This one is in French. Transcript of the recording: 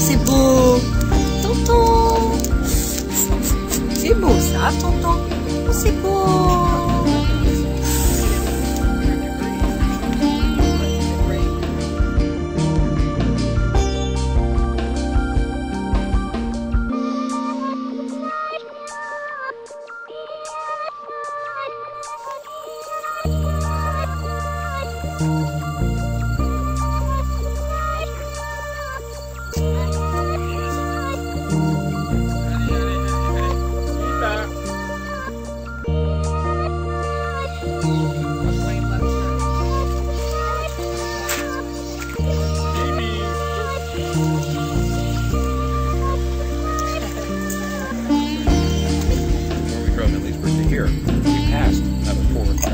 C'est beau. Tonton. C'est beau ça, tonton. C'est beau. clear. We passed. Another four-inch